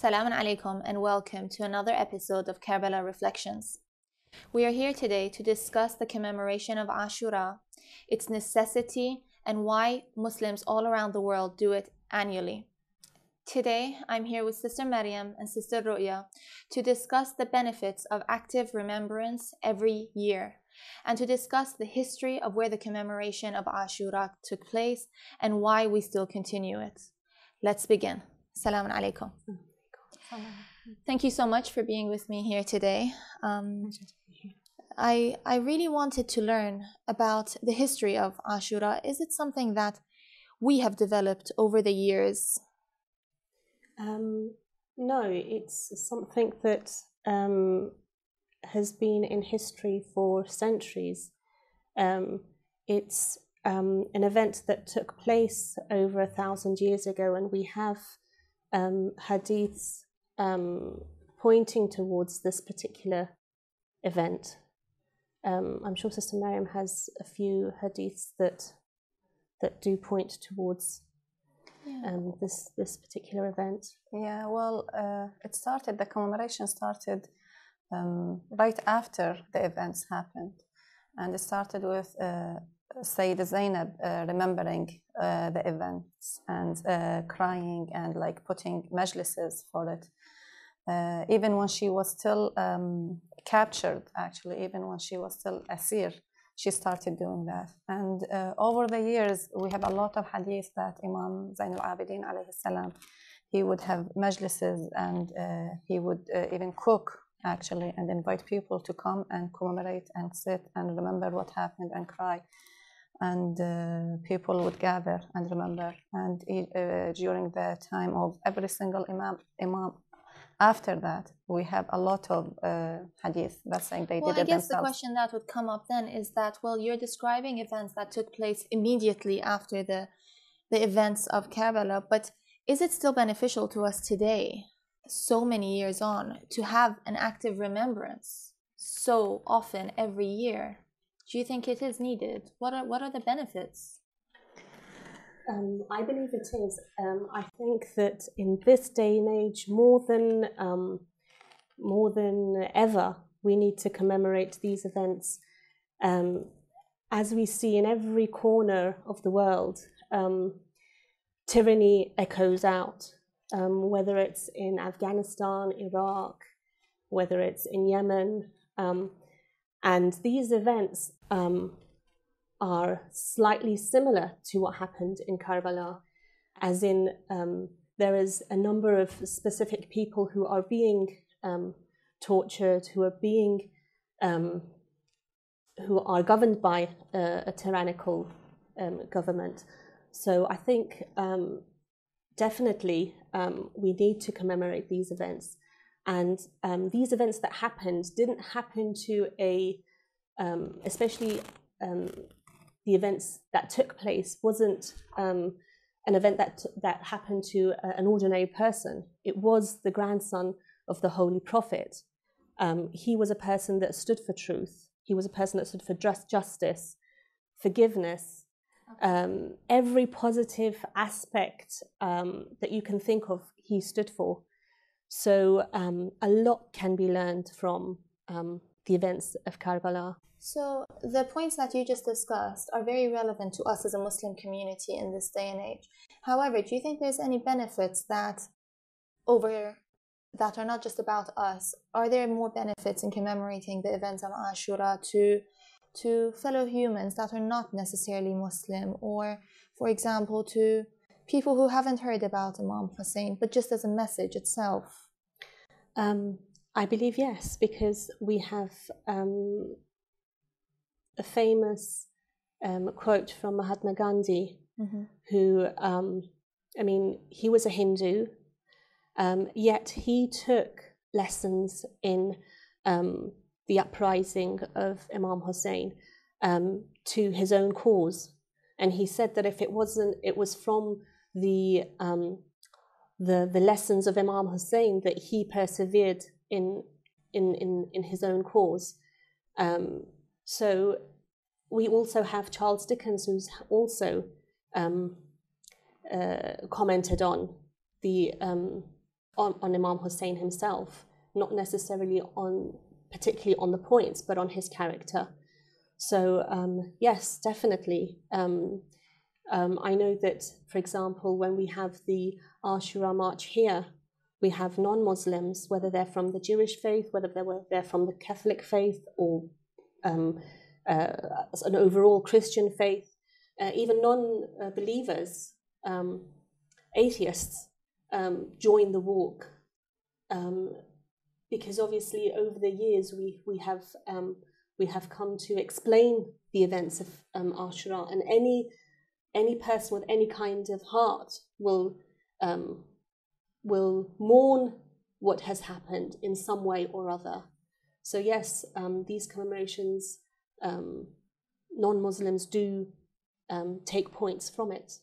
Salaam alaikum and welcome to another episode of Karbala Reflections. We are here today to discuss the commemoration of Ashura, its necessity, and why Muslims all around the world do it annually. Today, I'm here with Sister Maryam and Sister Roya to discuss the benefits of active remembrance every year and to discuss the history of where the commemoration of Ashura took place and why we still continue it. Let's begin. Salaam alaikum. Hmm. Thank you so much for being with me here today. Um, I, I really wanted to learn about the history of Ashura. Is it something that we have developed over the years? Um, no, it's something that um, has been in history for centuries. Um, it's um, an event that took place over a thousand years ago, and we have um, hadiths um, pointing towards this particular event. Um, I'm sure Sister Maryam has a few hadiths that that do point towards yeah. um, this this particular event. Yeah, well, uh, it started. The commemoration started um, right after the events happened, and it started with uh, Sayyida Zainab uh, remembering uh, the events and uh, crying and like putting majlises for it uh, even when she was still um, captured, actually, even when she was still asir, she started doing that. And uh, over the years, we have a lot of hadith that Imam Zain al-Abidin alayhi salam, he would have majlises and uh, he would even cook actually and invite people to come and commemorate and sit and remember what happened and cry and uh, people would gather and remember. And uh, during the time of every single imam, imam after that, we have a lot of uh, hadith that saying they well, did it themselves. Well, I guess the question that would come up then is that, well, you're describing events that took place immediately after the, the events of Karbala, but is it still beneficial to us today, so many years on, to have an active remembrance so often every year? Do you think it is needed? What are, what are the benefits? Um, I believe it is. Um, I think that in this day and age, more than um, more than ever, we need to commemorate these events. Um, as we see in every corner of the world, um, tyranny echoes out. Um, whether it's in Afghanistan, Iraq, whether it's in Yemen, and these events are slightly similar to what happened in Karbala, as in um, there is a number of specific people who are being um, tortured, who are being um, who are governed by a, a tyrannical um, government. So I think um, definitely um, we need to commemorate these events. And these events that happened didn't happen to a, especially um, the events that took place wasn't um, an event that that happened to a, an ordinary person. It was the grandson of the Holy Prophet. Um, he was a person that stood for truth. He was a person that stood for just justice, forgiveness, um, every positive aspect um, that you can think of. He stood for. So um, a lot can be learned from um, the events of Karbala. So, the points that you just discussed are very relevant to us as a Muslim community in this day and age. However, do you think there's any benefits that over that are not just about us? Are there more benefits in commemorating the events of Ashura to to fellow humans that are not necessarily Muslim or for example to people who haven't heard about Imam Hussein but just as a message itself? Um, I believe yes, because we have um, a famous um, quote from Mahatma Gandhi, mm-hmm. who, um, I mean, he was a Hindu, um, yet he took lessons in um, the uprising of Imam Hussein um, to his own cause. And he said that if it wasn't, it was from the um, the the lessons of Imam Hussein that he persevered in in in, in his own cause. Um, so we also have Charles Dickens, who's also um, uh, commented on the um, on, on Imam Hussein himself, not necessarily on particularly on the points, but on his character. So um, yes, definitely. Um, I know that, for example, when we have the Ashura March here, we have non-Muslims, whether they're from the Jewish faith, whether they're, from the Catholic faith, or um, uh, an overall Christian faith, uh, even non-believers, um, atheists, um, join the walk. Um, because obviously over the years we, we have um, we have come to explain the events of Ashura, and any any person with any kind of heart will um, will mourn what has happened in some way or other. So yes, um, these commemorations, um, non-Muslims do um, take points from it.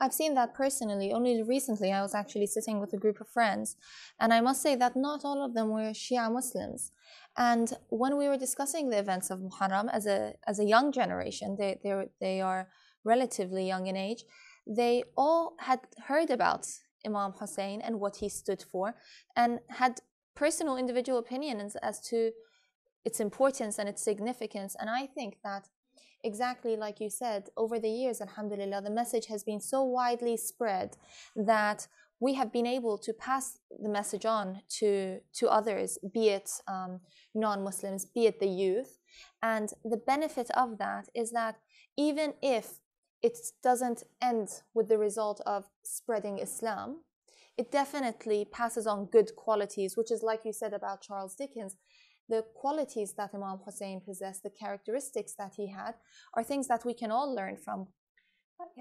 I've seen that personally. Only recently, I was actually sitting with a group of friends, and I must say that not all of them were Shia Muslims. And when we were discussing the events of Muharram as a as a young generation, they they they are relatively young in age. They all had heard about Imam Hussein and what he stood for, and had personal individual opinions as to its importance and its significance. And I think that exactly like you said, over the years, alhamdulillah, the message has been so widely spread that we have been able to pass the message on to, to others, be it um, non Muslims, be it the youth. And the benefit of that is that even if it doesn't end with the result of spreading Islam, it definitely passes on good qualities, which is like you said about Charles Dickens the qualities that Imam Hussein possessed, the characteristics that he had, are things that we can all learn from.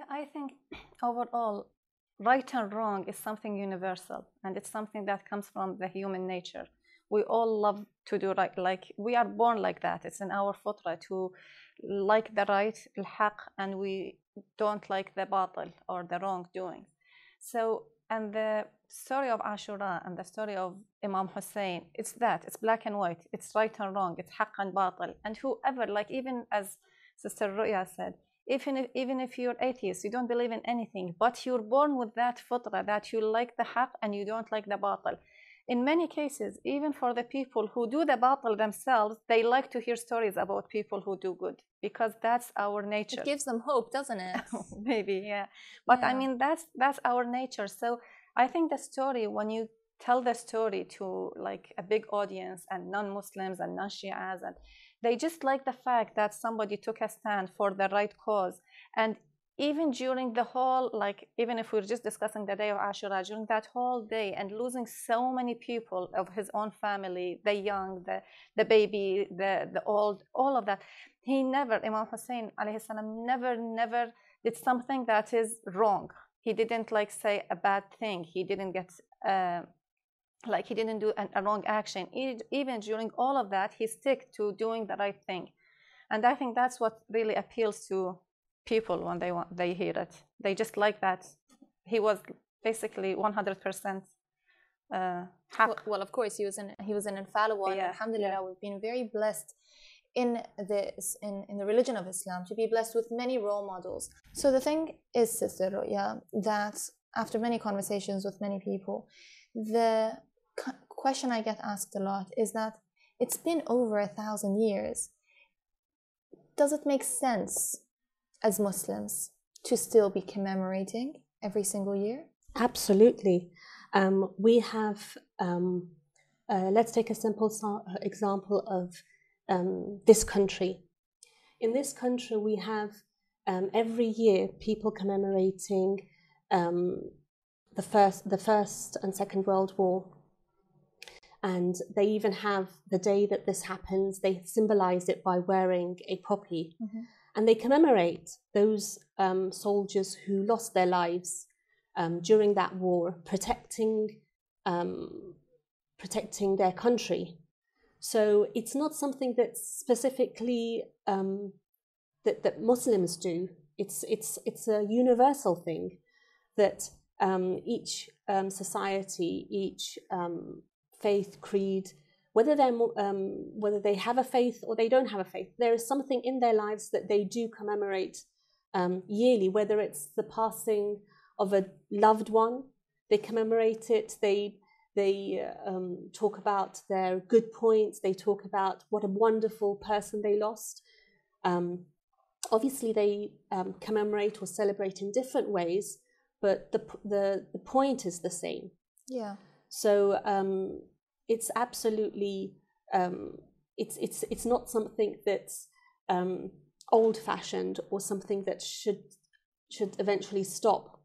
I think overall, right and wrong is something universal, and it's something that comes from the human nature. We all love to do right, like we are born like that. It's in our fitrah to like the right, al-haq, and we don't like the batil or the wrongdoing. So, and the story of Ashura and the story of Imam Hussein, it's that, it's black and white, it's right and wrong, it's haqq and batil. And whoever, like even as Sister Roya said, even if, even if you're atheist, you don't believe in anything, but you're born with that fitrah that you like the haqq and you don't like the batil. In many cases, even for the people who do the batil themselves, they like to hear stories about people who do good because that's our nature. It gives them hope, doesn't it? Oh, maybe, yeah. But Yeah. I mean, that's that's our nature. So I think the story, when you tell the story to like a big audience and non-Muslims and non-Shias, and they just like the fact that somebody took a stand for the right cause. And even during the whole, like, even if we're just discussing the day of Ashura, during that whole day and losing so many people of his own family, the young, the, the baby, the, the old, all of that, he never, Imam Hussein alayhi salam, never, never did something that is wrong. He didn't like say a bad thing. He didn't get, uh, like he didn't do an, a wrong action. Even during all of that, he stick to doing the right thing. And I think that's what really appeals to people when they want they hear it. They just like that he was basically 100% uh. Well, well, of course, he was an he was an infallible. Yeah, alhamdulillah, yeah. we've been very blessed in this in, in the religion of Islam to be blessed with many role models. So the thing is, Sister Roya, that after many conversations with many people, the question I get asked a lot is that it's been over a thousand years. Does it make sense as Muslims to still be commemorating every single year? Absolutely. Um, we have, um, uh, let's take a simple so- example of um, this country. In this country, we have um, every year people commemorating um, the first, the first and second World War, and they even have the day that this happens. They symbolize it by wearing a poppy, Mhm. And they commemorate those um, soldiers who lost their lives um, during that war, protecting um, protecting their country. So it's not something that's specifically um, that that Muslims do. It's it's it's a universal thing that um, each um, society, each faith, creed, whether they're um, whether they have a faith or they don't have a faith, there is something in their lives that they do commemorate um, yearly. Whether it's the passing of a loved one, they commemorate it. They they um, talk about their good points. They talk about what a wonderful person they lost. Um, obviously, they um, commemorate or celebrate in different ways, but the the the point is the same. Yeah. So um, it's absolutely um, it's it's it's not something that's um, old fashioned or something that should should eventually stop.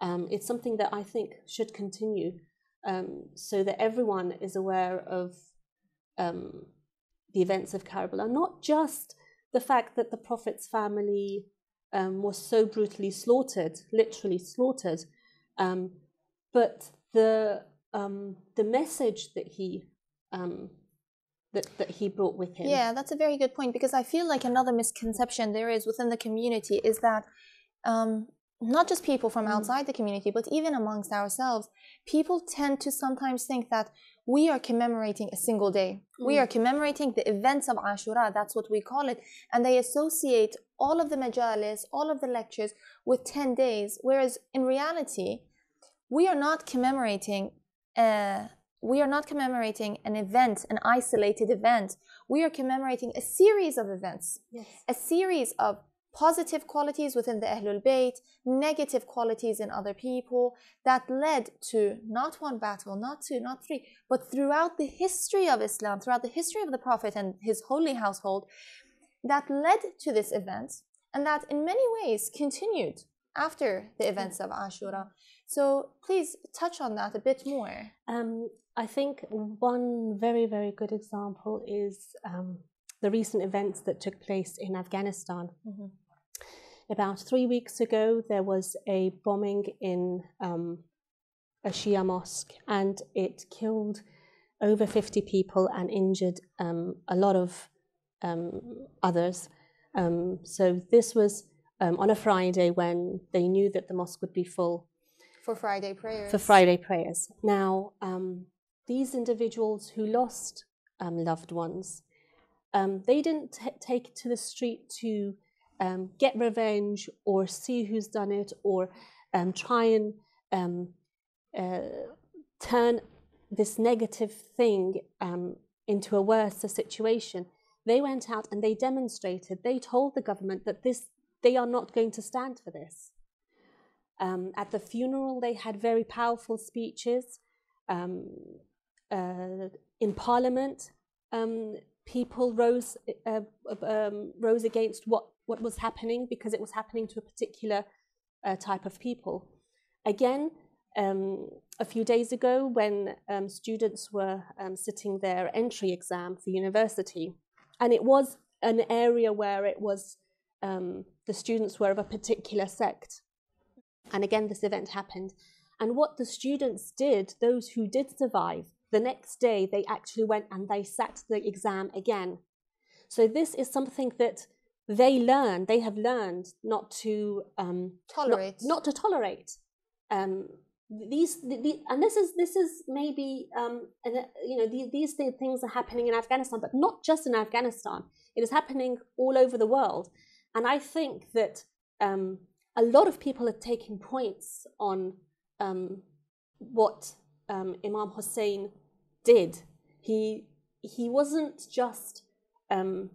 Um, it's something that I think should continue, um, so that everyone is aware of um, the events of Karbala, not just the fact that the Prophet's family um, was so brutally slaughtered, literally slaughtered, but the um, the message that he um, that, that he brought with him. Yeah, that's a very good point because I feel like another misconception there is within the community is that um, not just people from mm. outside the community, but even amongst ourselves, people tend to sometimes think that we are commemorating a single day. Mm. We are commemorating the events of Ashura, that's what we call it. And they associate all of the majalis, all of the lectures with 10 days, whereas in reality, we are not commemorating uh, we are not commemorating an event, an isolated event. We are commemorating a series of events, yes. a series of positive qualities within the Ahlul Bayt, negative qualities in other people that led to not one battle, not two, not three, but throughout the history of Islam, throughout the history of the Prophet and his holy household, that led to this event and that in many ways continued after the events of Ashura. So please touch on that a bit more. Um, I think one very, very good example is um, the recent events that took place in Afghanistan. Mm-hmm. About three weeks ago, there was a bombing in um, a Shia mosque, and it killed over 50 people and injured um, a lot of um, others. Um, so, this was um, on a Friday when they knew that the mosque would be full for Friday prayers. For Friday prayers. Now, um, these individuals who lost um, loved ones, um, they didn't take to the street to um, get revenge or see who's done it or um, try and um, uh, turn this negative thing into a worse situation. They went out and they demonstrated. They told the government that this they are not going to stand for this. Um, at the funeral, they had very powerful speeches. Um, uh, in Parliament, um, people rose uh, um, rose against what what was happening because it was happening to a particular uh, type of people. Again, um, a few days ago, when um, students were sitting their entry exam for university, and it was an area where it was the students were of a particular sect and again, this event happened. And what the students did, those who did survive, the next day they actually went and they sat the exam again. So this is something that they learn, they have learned not to um, tolerate, not, not, to tolerate. Um, these, the, the, and this is this is maybe um, uh, you know these, these things are happening in Afghanistan, but not just in Afghanistan. It is happening all over the world, and I think that um, a lot of people are taking points on um, what um, Imam Hussein did. He he wasn't just um,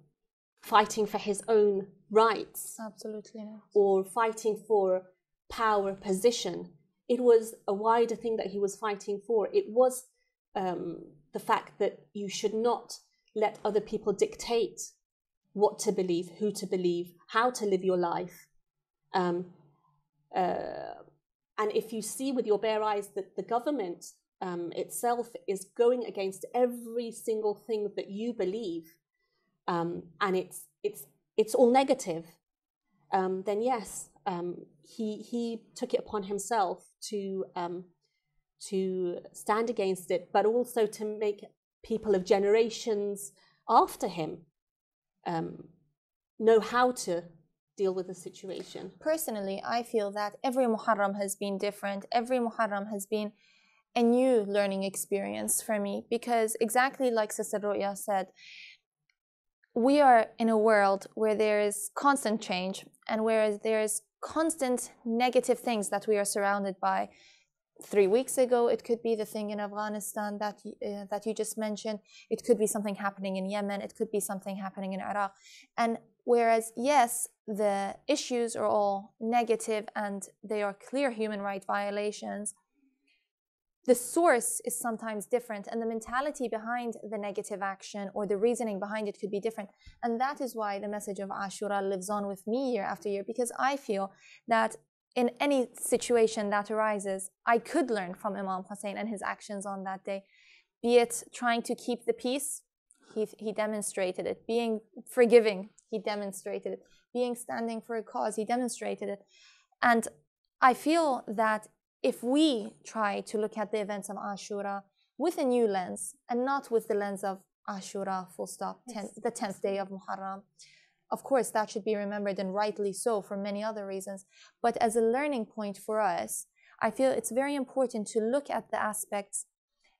fighting for his own rights, absolutely not, or fighting for power position. It was a wider thing that he was fighting for. It was um, the fact that you should not let other people dictate what to believe, who to believe, how to live your life. Um, uh, and if you see with your bare eyes that the government um, itself is going against every single thing that you believe, um, and it's it's it's all negative, um, then yes, um, he he took it upon himself to um, to stand against it, but also to make people of generations after him know how to deal with the situation? Personally, I feel that every Muharram has been different. Every Muharram has been a new learning experience for me because exactly like Sister Roya said, we are in a world where there is constant change and where there is constant negative things that we are surrounded by three weeks ago. It could be the thing in Afghanistan that uh, that you just mentioned. It could be something happening in Yemen. It could be something happening in Iraq. And whereas yes, the issues are all negative and they are clear human rights violations. The source is sometimes different, and the mentality behind the negative action or the reasoning behind it could be different. And that is why the message of Ashura lives on with me year after year, because I feel that in any situation that arises, I could learn from Imam Hussein and his actions on that day, be it trying to keep the peace, he, he demonstrated it, being forgiving, he demonstrated it, being standing for a cause, he demonstrated it. And I feel that if we try to look at the events of Ashura with a new lens and not with the lens of Ashura, full stop, ten, the 10th day of Muharram, of course, that should be remembered and rightly so for many other reasons. But as a learning point for us, I feel it's very important to look at the aspects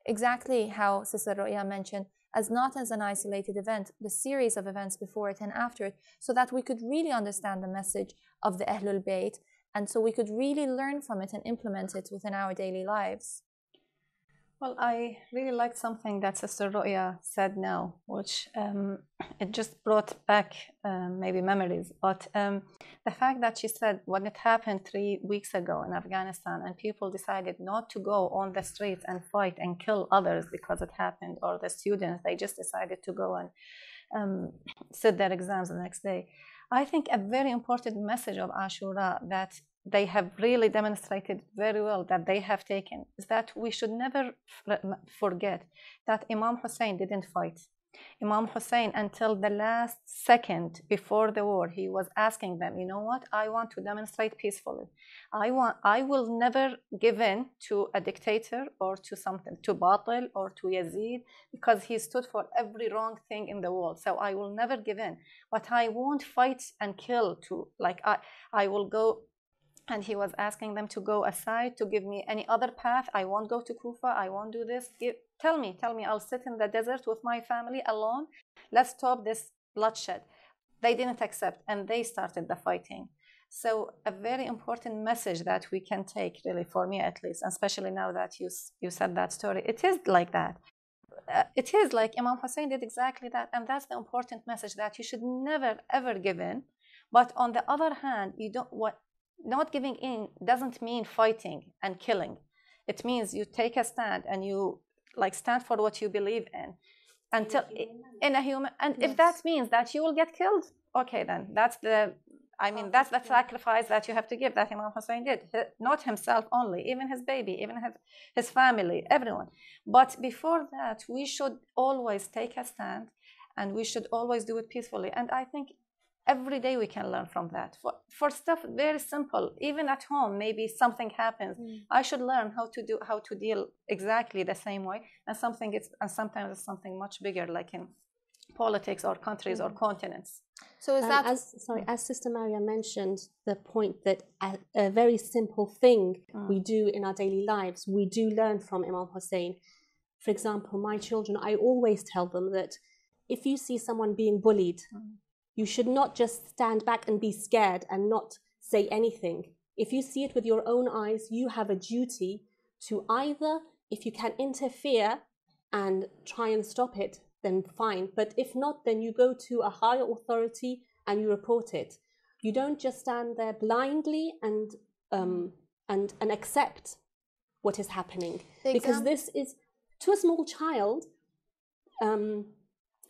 exactly how Sister Roya mentioned, as not as an isolated event, the series of events before it and after it, so that we could really understand the message of the Ahlul Bayt and so we could really learn from it and implement it within our daily lives. Well, I really liked something that Sister Roya said now, which um, it just brought back um, maybe memories. But um, the fact that she said when it happened three weeks ago in Afghanistan and people decided not to go on the streets and fight and kill others because it happened, or the students, they just decided to go and um, sit their exams the next day. I think a very important message of Ashura that they have really demonstrated very well that they have taken is that we should never forget that Imam Hussein didn't fight. Imam Hussein, until the last second before the war, he was asking them, you know what, I want to demonstrate peacefully. I want, I will never give in to a dictator or to something, to Batil or to Yazid, because he stood for every wrong thing in the world. So I will never give in. But I won't fight and kill to, like, I, I will go and he was asking them to go aside to give me any other path. I won't go to kufa. I won't do this. Give, tell me tell me. I'll sit in the desert with my family alone. Let's stop this bloodshed. They didn't accept and they started the fighting. So a very important message that we can take really for me at least especially now that you you said that story it is like that. Uh, it is like imam hussein did exactly that and that's the important message that you should never ever give in. But on the other hand you don't what not giving in doesn't mean fighting and killing. It means you take a stand and you like stand for what you believe in until in a human and yes. if that means that you will get killed okay then that's the i mean that's the sacrifice that you have to give that imam hussein did. Not himself only even his baby even his, his family everyone. But before that we should always take a stand and we should always do it peacefully. And i think every day we can learn from that for, for stuff very simple even at home maybe something happens mm. i should learn how to do how to deal exactly the same way and something it's and sometimes it's something much bigger like in politics or countries mm. or continents so is um, that as sorry as sister maria mentioned the point that a, a very simple thing mm. we do in our daily lives we do learn from imam hussein for example my children i always tell them that if you see someone being bullied mm. You should not just stand back and be scared and not say anything. If you see it with your own eyes, you have a duty to either, if you can interfere and try and stop it, then fine. But if not, then you go to a higher authority and you report it. You don't just stand there blindly and um, and and accept what is happening because this is to a small child. Um,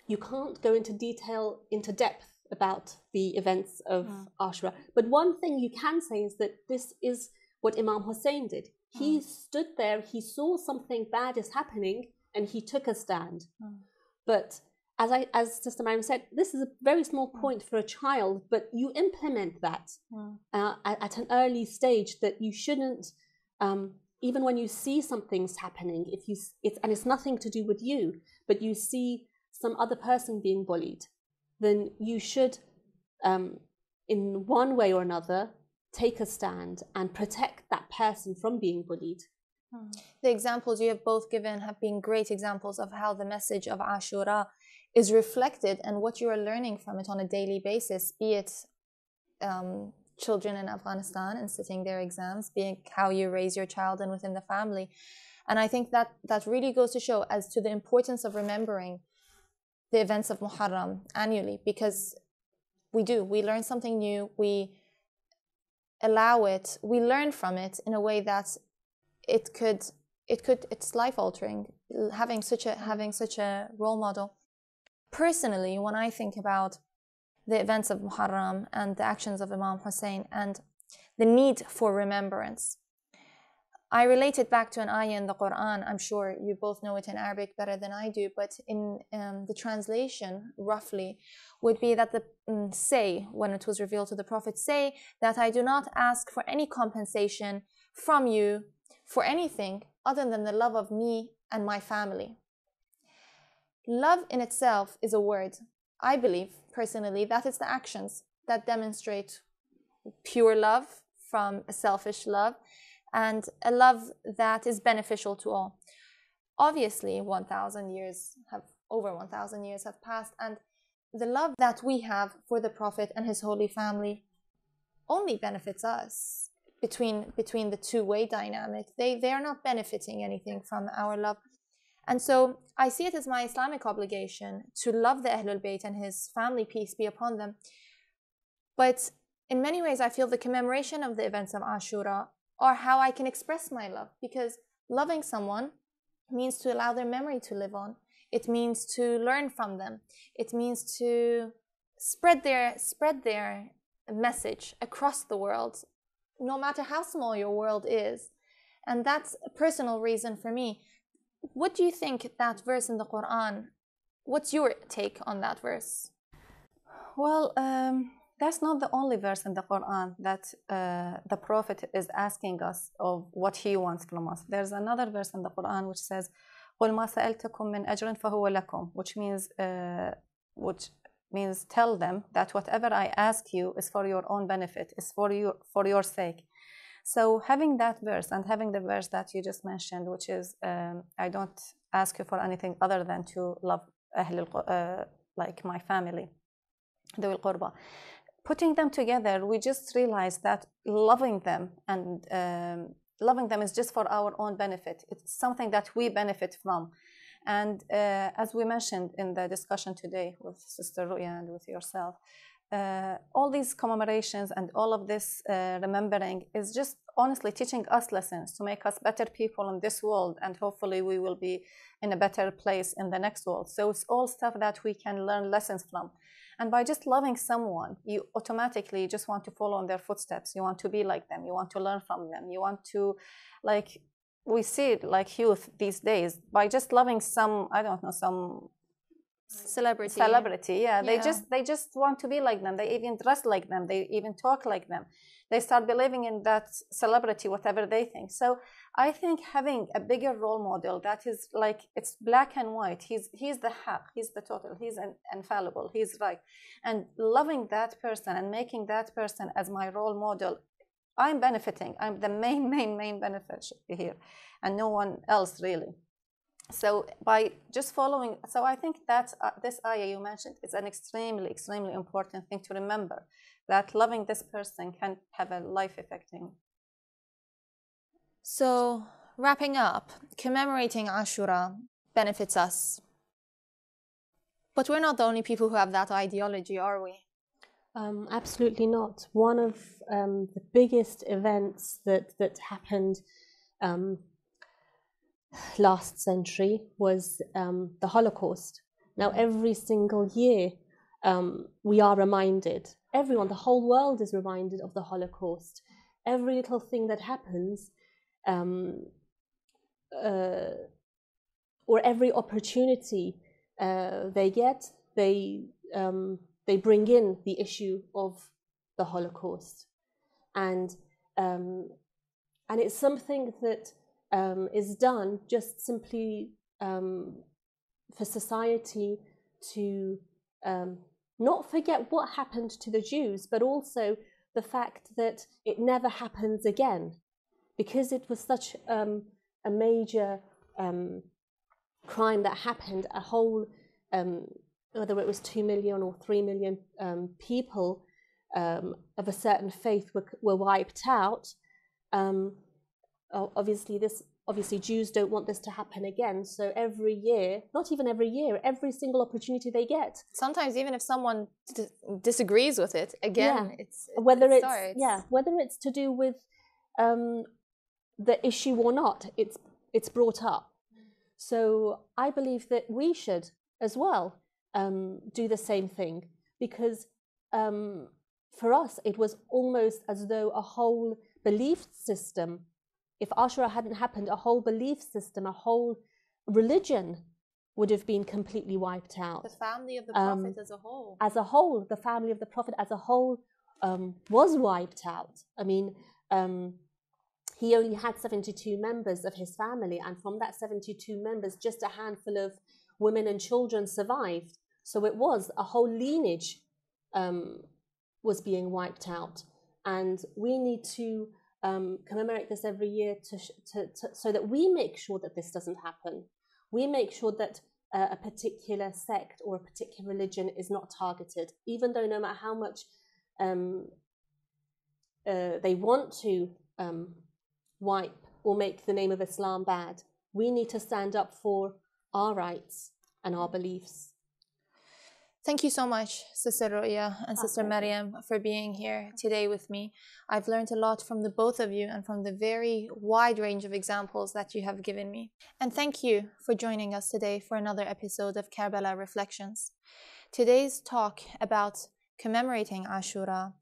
you can't go into detail, into depth about the events of mm. Ashura. But one thing you can say is that this is what Imam Hussein did. He mm. stood there, he saw something bad is happening, and he took a stand. Mm. But as I, as Sister Maryam said, this is a very small hmm. point for a child, but you implement that hmm. uh, at, at, an early stage. That you shouldn't, um, even when you see something's happening, if you, it's and it's nothing to do with you, but you see some other person being bullied, then you should, um, in one way or another, take a stand and protect that person from being bullied. Hmm. The examples you have both given have been great examples of how the message of Ashura is reflected and what you are learning from it on a daily basis, be it um, children in Afghanistan and sitting their exams, being how you raise your child and within the family. And I think that that really goes to show as to the importance of remembering the events of Muharram annually because we do. We learn something new. We allow it. We learn from it in a way that it could it could it's life altering having such a having such a role model. Personally, when I think about the events of Muharram and the actions of Imam Hussein and the need for remembrance, I relate it back to an ayah in the Quran. I'm sure you both know it in Arabic better than I do, but in um, the translation, roughly, would be that the um, say, when it was revealed to the Prophet, say that I do not ask for any compensation from you for anything other than the love of me and my family. Love in itself is a word. I believe, personally, that it's the actions that demonstrate pure love from a selfish love and a love that is beneficial to all. Obviously, 1,000 years have, over 1,000 years have passed, and the love that we have for the Prophet and his holy family only benefits us between, between the two way dynamic. They, they are not benefiting anything from our love. And so I see it as my Islamic obligation to love the Ahlul Bayt and his family, peace be upon them. But in many ways, I feel the commemoration of the events of Ashura or how I can express my love because loving someone means to allow their memory to live on. It means to learn from them. It means to spread their spread their message across the world, no matter how small your world is. And that's a personal reason for me. What do you think that verse in the Quran? What's your take on that verse? Well, um, that's not the only verse in the Quran that uh, the Prophet is asking us of what he wants from us. There's another verse in the Quran which says, قُلْ مَا سَأَلْتَكُم مِّنْ أَجْرٍ فَهُوَ لَكُمْ which means, uh, which means tell them that whatever I ask you is for your own benefit, is for, you, for your sake. So having that verse and having the verse that you just mentioned, which is, um, I don't ask you for anything other than to love أهل, uh, like my family, ذوي القربى putting them together, we just realized that loving them and um, loving them is just for our own benefit. It's something that we benefit from. And uh, as we mentioned in the discussion today with Sister Roya and with yourself, uh, all these commemorations and all of this uh, remembering is just honestly teaching us lessons to make us better people in this world and hopefully we will be in a better place in the next world so it's all stuff that we can learn lessons from and by just loving someone, you automatically just want to follow in their footsteps. You want to be like them. You want to learn from them. You want to, like, we see it like youth these days by just loving some, I don't know, some celebrity celebrity yeah. yeah. they just they just want to be like them they even dress like them they even talk like them they start believing in that celebrity whatever they think so I think having a bigger role model that is like it's black and white. He's he's the haq, he's the total, he's an infallible, he's right. And loving that person and making that person as my role model, I'm benefiting. I'm the main, main, main beneficiary here, and no one else really. So by just following, so I think that uh, this ayah you mentioned is an extremely, extremely important thing to remember. That loving this person can have a life affecting so, wrapping up, commemorating Ashura benefits us. But we're not the only people who have that ideology, are we? Um, absolutely not. One of um, the biggest events that, that happened um, last century was um, the Holocaust. Now, every single year, um, we are reminded, everyone, the whole world is reminded of the Holocaust. Every little thing that happens um, uh, or every opportunity uh, they get, they um, they bring in the issue of the Holocaust, and um, and it's something that um, is done just simply um, for society to um, not forget what happened to the Jews, but also the fact that it never happens again because it was such um, a major um, crime that happened, a whole, um, whether it was 2 million or 3 million um, people um, of a certain faith were, were wiped out. Um, obviously, this obviously Jews don't want this to happen again. So every year, not even every year, every single opportunity they get. Sometimes even if someone d- disagrees with it, again, yeah. it's whether it it's yeah whether it's to do with um, the issue or not, it's it's brought up. So I believe that we should as well um, do the same thing because um, for us it was almost as though a whole belief system if Ashura hadn't happened, a whole belief system, a whole religion would have been completely wiped out. The family of the um, Prophet um, as a whole. As a whole, the family of the Prophet as a whole um, was wiped out. I mean, um, he only had 72 members of his family, and from that 72 members, just a handful of women and children survived. So it was a whole lineage um, was being wiped out. And we need to um, commemorate this every year to, to, to, so that we make sure that this doesn't happen. We make sure that uh, a particular sect or a particular religion is not targeted, even though no matter how much um, uh, they want to um, wipe or make the name of Islam bad, we need to stand up for our rights and our beliefs. Thank you so much, Sister Roya and Sister okay. Maryam, for being here today with me. I've learned a lot from the both of you and from the very wide range of examples that you have given me. And thank you for joining us today for another episode of Karbala Reflections. Today's talk about commemorating Ashura,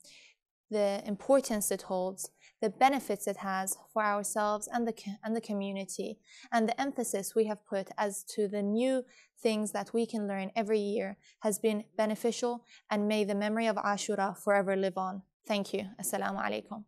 the importance it holds, the benefits it has for ourselves and the, and the community, and the emphasis we have put as to the new things that we can learn every year has been beneficial, and may the memory of Ashura forever live on. Thank you. Assalamu alaikum.